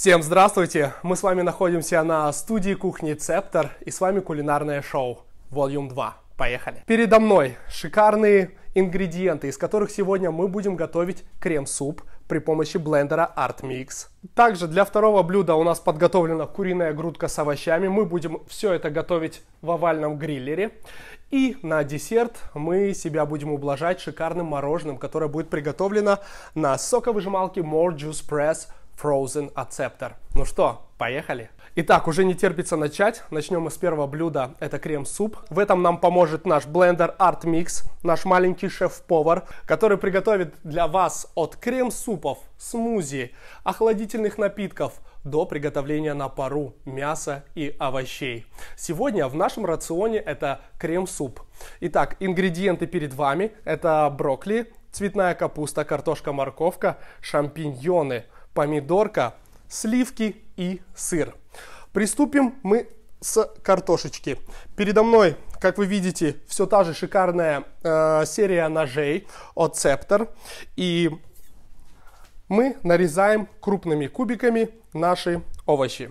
Всем здравствуйте! Мы с вами находимся на студии кухни Цептор и с вами кулинарное шоу Volume 2. Поехали! Передо мной шикарные ингредиенты, из которых сегодня мы будем готовить крем-суп при помощи блендера Art Mix. Также для второго блюда у нас подготовлена куриная грудка с овощами. Мы будем все это готовить в овальном гриллере. И на десерт мы себя будем ублажать шикарным мороженым, которое будет приготовлено на соковыжималке More Juice Press Frozen Acceptor. Ну что, поехали? Итак, уже не терпится начать. Начнем мы с первого блюда. Это крем-суп. В этом нам поможет наш блендер Art Mix, наш маленький шеф-повар, который приготовит для вас от крем-супов, смузи, охладительных напитков до приготовления на пару мяса и овощей. Сегодня в нашем рационе это крем-суп. Итак, ингредиенты перед вами. Это брокколи, цветная капуста, картошка, морковка, шампиньоны – помидорка, сливки и сыр. Приступим мы с картошечки. Передо мной, как вы видите, все та же шикарная э, серия ножей от Scepter. И мы нарезаем крупными кубиками наши овощи.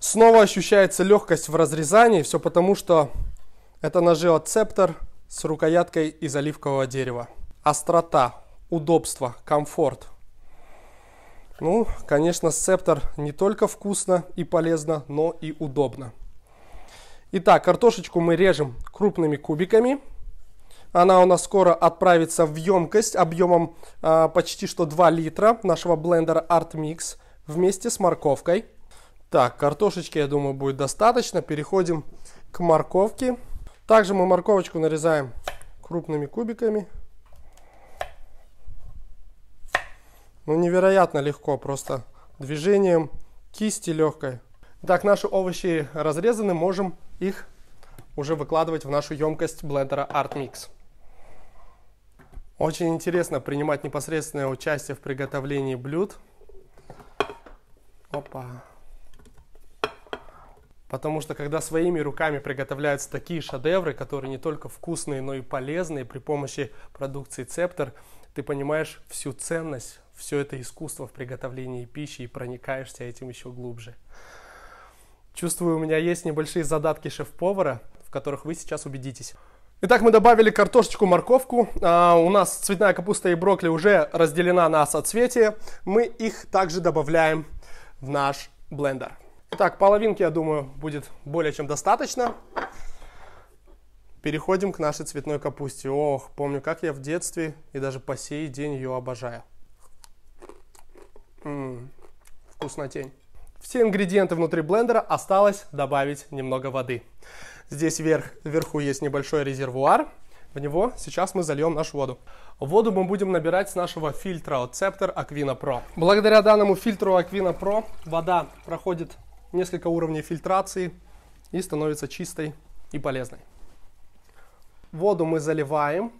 Снова ощущается легкость в разрезании, все потому что это ножи от Scepter с рукояткой из оливкового дерева. Острота, удобство, комфорт – ну, конечно, сцептор не только вкусно и полезно, но и удобно. Итак, картошечку мы режем крупными кубиками. Она у нас скоро отправится в емкость объемом а, почти что 2 литра нашего блендера Art Mix вместе с морковкой. Так, картошечки, я думаю, будет достаточно. Переходим к морковке. Также мы морковочку нарезаем крупными кубиками. Ну, невероятно легко, просто движением кисти легкой. Так, наши овощи разрезаны, можем их уже выкладывать в нашу емкость блендера Art Mix. Очень интересно принимать непосредственное участие в приготовлении блюд. Опа. Потому что когда своими руками приготовляются такие шедевры, которые не только вкусные, но и полезные при помощи продукции Цептор, ты понимаешь всю ценность все это искусство в приготовлении пищи и проникаешься этим еще глубже. Чувствую, у меня есть небольшие задатки шеф-повара, в которых вы сейчас убедитесь. Итак, мы добавили картошечку, морковку. А, у нас цветная капуста и брокколи уже разделена на соцветия. Мы их также добавляем в наш блендер. Итак, половинки, я думаю, будет более чем достаточно. Переходим к нашей цветной капусте. Ох, помню, как я в детстве и даже по сей день ее обожаю. М-м, вкуснотень. Все ингредиенты внутри блендера осталось добавить немного воды. Здесь вверх, вверху есть небольшой резервуар. В него сейчас мы зальем нашу воду. Воду мы будем набирать с нашего фильтра от Scepter Aquina Pro. Благодаря данному фильтру Aquina Pro вода проходит несколько уровней фильтрации и становится чистой и полезной. Воду мы заливаем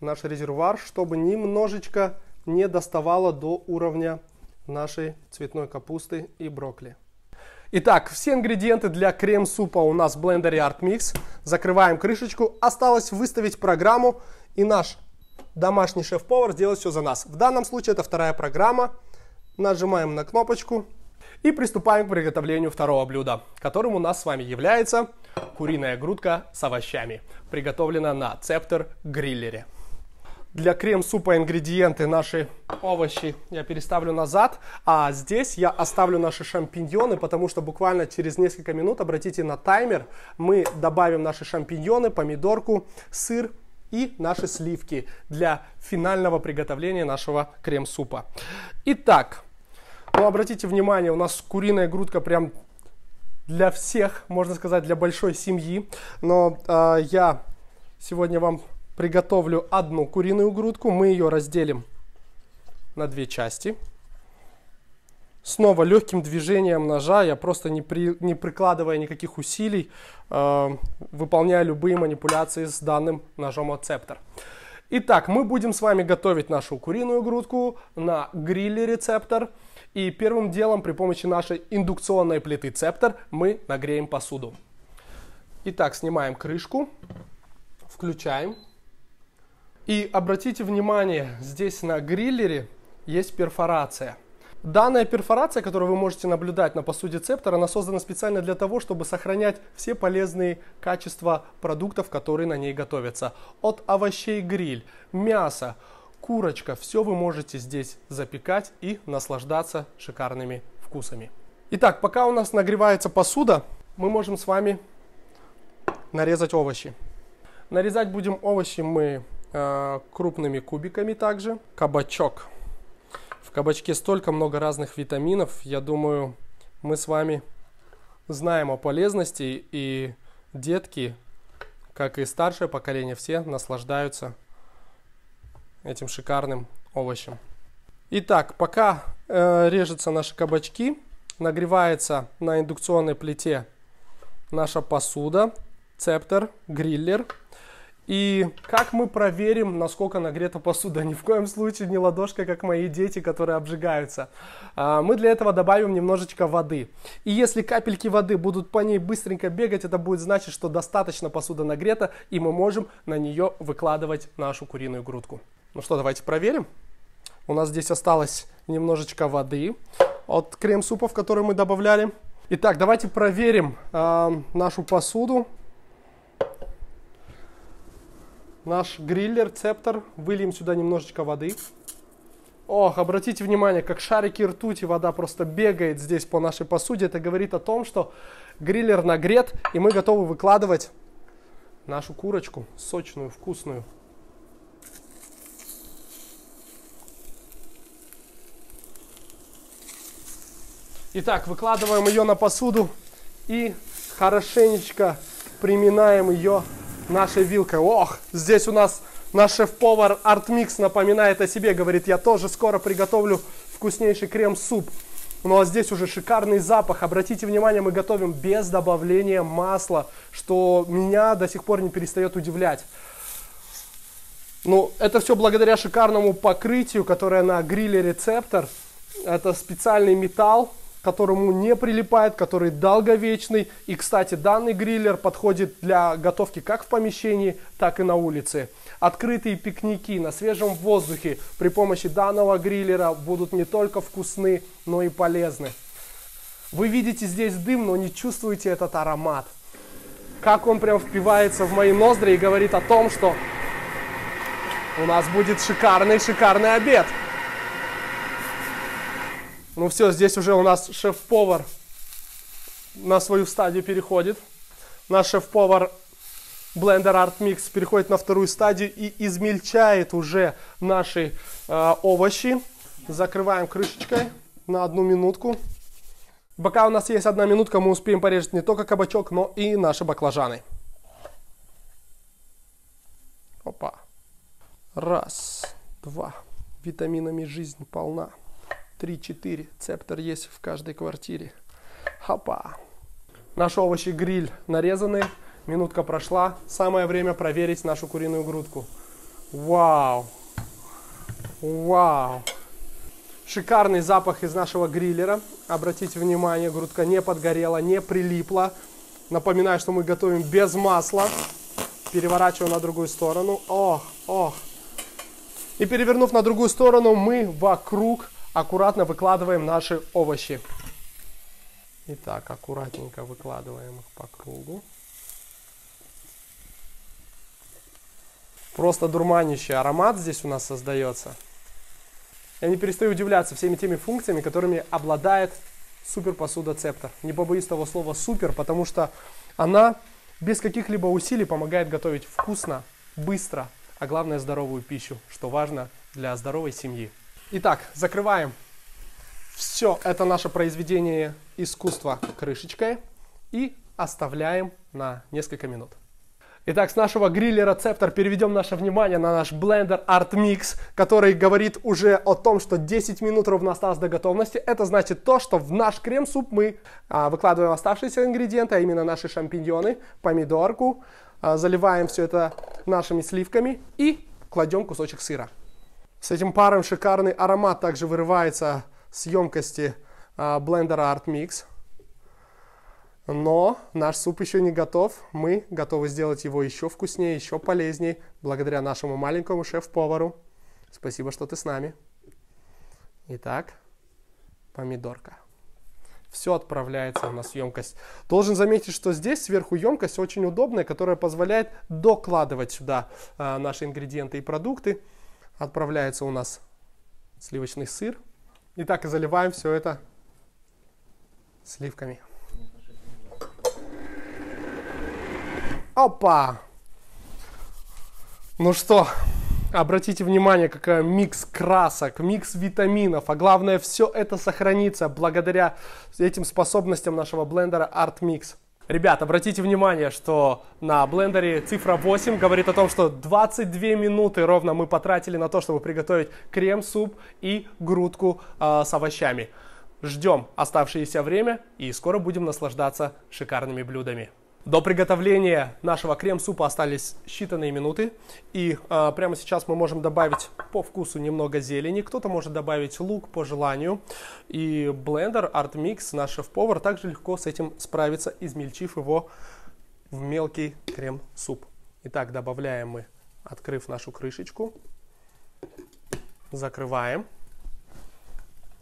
наш резервуар, чтобы немножечко не доставало до уровня нашей цветной капусты и брокколи. Итак, все ингредиенты для крем-супа у нас в блендере Art Mix. Закрываем крышечку. Осталось выставить программу и наш домашний шеф-повар сделает все за нас. В данном случае это вторая программа. Нажимаем на кнопочку и приступаем к приготовлению второго блюда, которым у нас с вами является куриная грудка с овощами, приготовлена на цептер гриллере. Для крем-супа ингредиенты наши овощи я переставлю назад, а здесь я оставлю наши шампиньоны, потому что буквально через несколько минут, обратите на таймер, мы добавим наши шампиньоны, помидорку, сыр и наши сливки для финального приготовления нашего крем-супа. Итак, ну, обратите внимание, у нас куриная грудка прям для всех, можно сказать, для большой семьи, но э, я сегодня вам приготовлю одну куриную грудку. Мы ее разделим на две части. Снова легким движением ножа, я просто не, при, не прикладывая никаких усилий, э, выполняю любые манипуляции с данным ножом от. Итак, мы будем с вами готовить нашу куриную грудку на гриле рецептор. И первым делом при помощи нашей индукционной плиты Цептор мы нагреем посуду. Итак, снимаем крышку, включаем. И обратите внимание, здесь на гриллере есть перфорация. Данная перфорация, которую вы можете наблюдать на посуде Цептор, она создана специально для того, чтобы сохранять все полезные качества продуктов, которые на ней готовятся. От овощей гриль, мясо, курочка, все вы можете здесь запекать и наслаждаться шикарными вкусами. Итак, пока у нас нагревается посуда, мы можем с вами нарезать овощи. Нарезать будем овощи мы э, крупными кубиками также. Кабачок. В кабачке столько много разных витаминов. Я думаю, мы с вами знаем о полезности и детки, как и старшее поколение, все наслаждаются этим шикарным овощем. Итак, пока э, режутся наши кабачки, нагревается на индукционной плите наша посуда, цептор, гриллер. И как мы проверим, насколько нагрета посуда? Ни в коем случае не ладошка, как мои дети, которые обжигаются. А, мы для этого добавим немножечко воды. И если капельки воды будут по ней быстренько бегать, это будет значить, что достаточно посуда нагрета, и мы можем на нее выкладывать нашу куриную грудку. Ну что, давайте проверим. У нас здесь осталось немножечко воды от крем-супов, которые мы добавляли. Итак, давайте проверим э, нашу посуду. Наш гриллер, цептор. Выльем сюда немножечко воды. Ох, обратите внимание, как шарики ртути, вода просто бегает здесь по нашей посуде. Это говорит о том, что гриллер нагрет, и мы готовы выкладывать нашу курочку, сочную, вкусную. Итак, выкладываем ее на посуду и хорошенечко приминаем ее нашей вилкой. Ох, здесь у нас наш шеф-повар Артмикс напоминает о себе, говорит, я тоже скоро приготовлю вкуснейший крем-суп. Ну а здесь уже шикарный запах. Обратите внимание, мы готовим без добавления масла, что меня до сих пор не перестает удивлять. Ну, это все благодаря шикарному покрытию, которое на гриле рецептор. Это специальный металл, которому не прилипает, который долговечный. И, кстати, данный гриллер подходит для готовки как в помещении, так и на улице. Открытые пикники на свежем воздухе при помощи данного гриллера будут не только вкусны, но и полезны. Вы видите здесь дым, но не чувствуете этот аромат. Как он прям впивается в мои ноздри и говорит о том, что у нас будет шикарный-шикарный обед. Ну все, здесь уже у нас шеф-повар на свою стадию переходит. Наш шеф-повар Blender Art Mix переходит на вторую стадию и измельчает уже наши э, овощи. Закрываем крышечкой на одну минутку. Пока у нас есть одна минутка, мы успеем порезать не только кабачок, но и наши баклажаны. Опа. Раз, два. Витаминами жизнь полна. 3-4. Цептор есть в каждой квартире. Хапа. Наш овощи гриль нарезаны. Минутка прошла. Самое время проверить нашу куриную грудку. Вау. Вау. Шикарный запах из нашего гриллера. Обратите внимание, грудка не подгорела, не прилипла. Напоминаю, что мы готовим без масла. Переворачиваем на другую сторону. Ох, ох. И перевернув на другую сторону, мы вокруг аккуратно выкладываем наши овощи. Итак, аккуратненько выкладываем их по кругу. Просто дурманящий аромат здесь у нас создается. Я не перестаю удивляться всеми теми функциями, которыми обладает супер посуда Цептор. Не побоюсь того слова супер, потому что она без каких-либо усилий помогает готовить вкусно, быстро, а главное здоровую пищу, что важно для здоровой семьи. Итак, закрываем все это наше произведение искусства крышечкой и оставляем на несколько минут. Итак, с нашего грилля рецептор переведем наше внимание на наш блендер Art Mix, который говорит уже о том, что 10 минут ровно осталось до готовности. Это значит то, что в наш крем-суп мы а, выкладываем оставшиеся ингредиенты, а именно наши шампиньоны, помидорку, а, заливаем все это нашими сливками и кладем кусочек сыра. С этим паром шикарный аромат также вырывается с емкости блендера Art Mix. Но наш суп еще не готов. Мы готовы сделать его еще вкуснее, еще полезнее, благодаря нашему маленькому шеф-повару. Спасибо, что ты с нами. Итак, помидорка. Все отправляется в емкость. Должен заметить, что здесь сверху емкость очень удобная, которая позволяет докладывать сюда а, наши ингредиенты и продукты. Отправляется у нас сливочный сыр. Итак, и заливаем все это сливками. Опа! Ну что, обратите внимание, какая микс красок, микс витаминов, а главное, все это сохранится благодаря этим способностям нашего блендера Art Mix. Ребят, обратите внимание, что на блендере цифра 8 говорит о том, что 22 минуты ровно мы потратили на то, чтобы приготовить крем-суп и грудку э, с овощами. Ждем оставшееся время и скоро будем наслаждаться шикарными блюдами. До приготовления нашего крем-супа остались считанные минуты. И э, прямо сейчас мы можем добавить по вкусу немного зелени. Кто-то может добавить лук по желанию. И блендер Mix, наш шеф-повар, также легко с этим справится, измельчив его в мелкий крем-суп. Итак, добавляем мы, открыв нашу крышечку. Закрываем.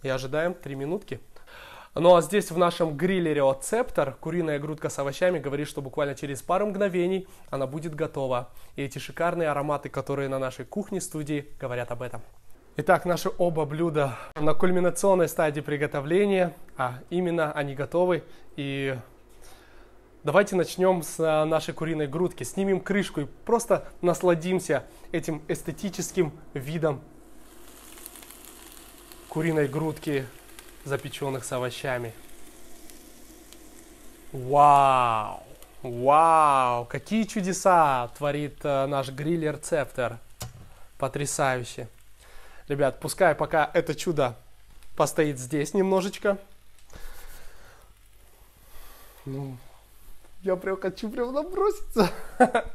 И ожидаем 3 минутки. Ну а здесь в нашем гриллере от куриная грудка с овощами говорит, что буквально через пару мгновений она будет готова. И эти шикарные ароматы, которые на нашей кухне-студии, говорят об этом. Итак, наши оба блюда на кульминационной стадии приготовления, а именно они готовы. И давайте начнем с а, нашей куриной грудки. Снимем крышку и просто насладимся этим эстетическим видом куриной грудки запеченных с овощами. Вау! Вау! Какие чудеса творит э, наш гриль-рецептор. Потрясающе. Ребят, пускай пока это чудо постоит здесь немножечко. Ну, я прям хочу прям наброситься.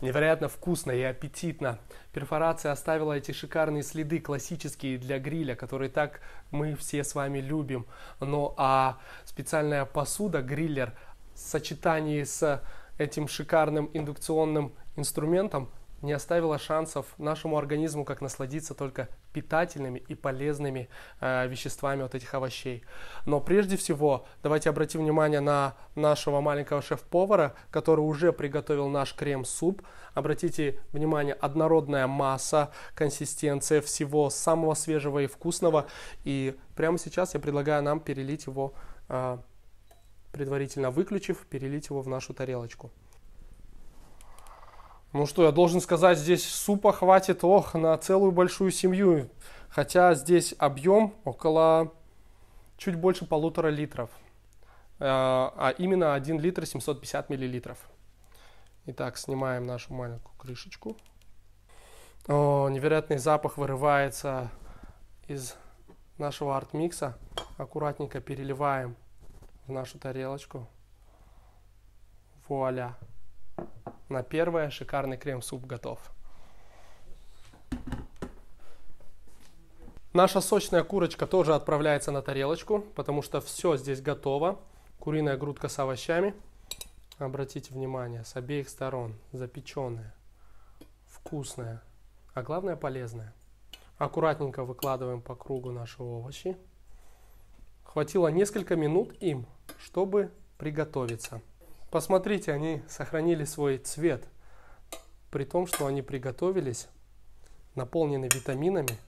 Невероятно вкусно и аппетитно. Перфорация оставила эти шикарные следы, классические для гриля, которые так мы все с вами любим. Ну а специальная посуда, гриллер, в сочетании с этим шикарным индукционным инструментом не оставила шансов нашему организму как насладиться только питательными и полезными э, веществами вот этих овощей. Но прежде всего, давайте обратим внимание на нашего маленького шеф-повара, который уже приготовил наш крем-суп. Обратите внимание, однородная масса, консистенция всего самого свежего и вкусного. И прямо сейчас я предлагаю нам перелить его, э, предварительно выключив, перелить его в нашу тарелочку. Ну что, я должен сказать, здесь супа хватит, ох, на целую большую семью. Хотя здесь объем около чуть больше полутора литров. Э, а именно 1 литр 750 миллилитров. Итак, снимаем нашу маленькую крышечку. О, невероятный запах вырывается из нашего артмикса. Аккуратненько переливаем в нашу тарелочку. Вуаля! На первое шикарный крем-суп готов. Наша сочная курочка тоже отправляется на тарелочку, потому что все здесь готово. Куриная грудка с овощами. Обратите внимание, с обеих сторон запеченная, вкусная, а главное полезная. Аккуратненько выкладываем по кругу наши овощи. Хватило несколько минут им, чтобы приготовиться. Посмотрите, они сохранили свой цвет, при том, что они приготовились, наполнены витаминами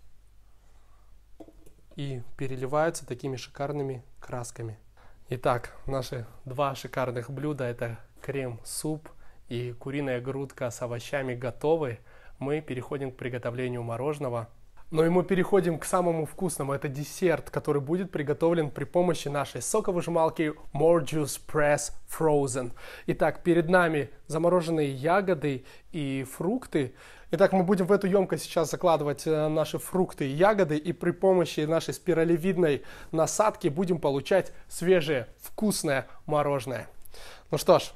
и переливаются такими шикарными красками. Итак, наши два шикарных блюда, это крем-суп и куриная грудка с овощами готовы. Мы переходим к приготовлению мороженого – но и мы переходим к самому вкусному. Это десерт, который будет приготовлен при помощи нашей соковыжималки More Juice Press Frozen. Итак, перед нами замороженные ягоды и фрукты. Итак, мы будем в эту емкость сейчас закладывать э, наши фрукты и ягоды, и при помощи нашей спиралевидной насадки будем получать свежее, вкусное мороженое. Ну что ж,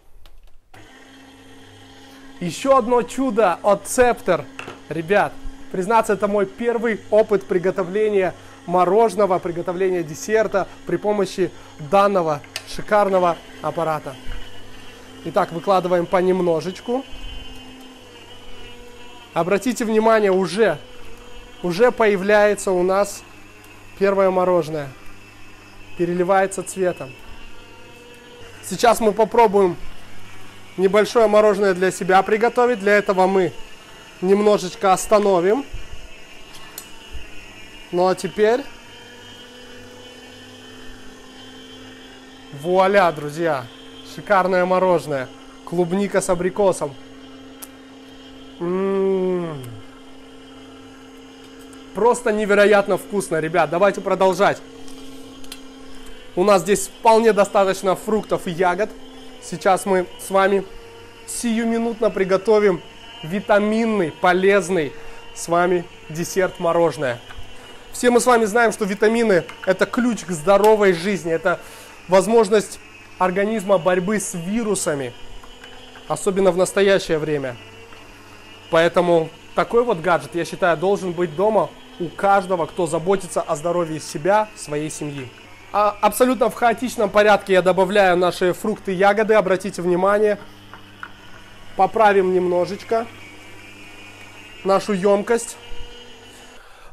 еще одно чудо от Цептер. Ребят, Признаться, это мой первый опыт приготовления мороженого, приготовления десерта при помощи данного шикарного аппарата. Итак, выкладываем понемножечку. Обратите внимание, уже, уже появляется у нас Первое мороженое переливается цветом. Сейчас мы попробуем небольшое мороженое для себя приготовить. Для этого мы немножечко остановим. Ну а теперь... Вуаля, друзья! Шикарное мороженое. Клубника с абрикосом. М-м-м. Просто невероятно вкусно, ребят. Давайте продолжать. У нас здесь вполне достаточно фруктов и ягод. Сейчас мы с вами сиюминутно приготовим витаминный, полезный с вами десерт мороженое. Все мы с вами знаем, что витамины – это ключ к здоровой жизни, это возможность организма борьбы с вирусами, особенно в настоящее время. Поэтому такой вот гаджет, я считаю, должен быть дома у каждого, кто заботится о здоровье себя, своей семьи. А абсолютно в хаотичном порядке я добавляю наши фрукты ягоды. Обратите внимание. Поправим немножечко нашу емкость.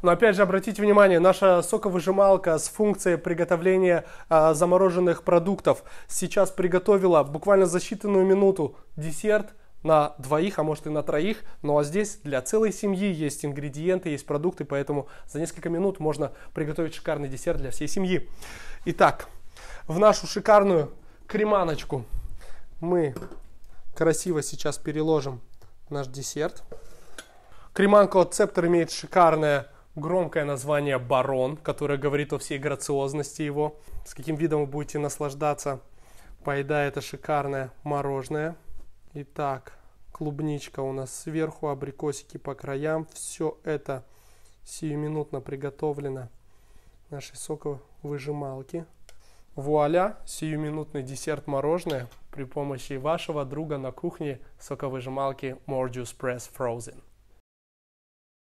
Но опять же, обратите внимание, наша соковыжималка с функцией приготовления э, замороженных продуктов сейчас приготовила буквально за считанную минуту десерт на двоих, а может и на троих. Ну а здесь для целой семьи есть ингредиенты, есть продукты, поэтому за несколько минут можно приготовить шикарный десерт для всей семьи. Итак, в нашу шикарную креманочку мы красиво сейчас переложим наш десерт. Креманка от Цептор имеет шикарное громкое название Барон, которое говорит о всей грациозности его. С каким видом вы будете наслаждаться, поедая это шикарное мороженое. Итак, клубничка у нас сверху, абрикосики по краям. Все это сиюминутно приготовлено нашей соковыжималки. Вуаля, сиюминутный десерт мороженое при помощи вашего друга на кухне соковыжималки More Juice Press Frozen.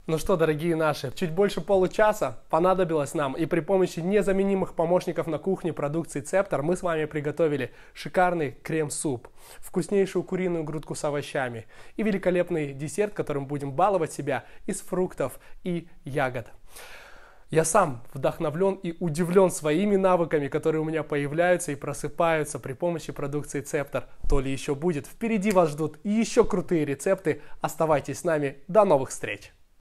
Ну что, дорогие наши, чуть больше получаса понадобилось нам, и при помощи незаменимых помощников на кухне продукции Цептор мы с вами приготовили шикарный крем-суп, вкуснейшую куриную грудку с овощами и великолепный десерт, которым будем баловать себя из фруктов и ягод. Я сам вдохновлен и удивлен своими навыками, которые у меня появляются и просыпаются при помощи продукции Цептор. То ли еще будет. Впереди вас ждут еще крутые рецепты. Оставайтесь с нами. До новых встреч!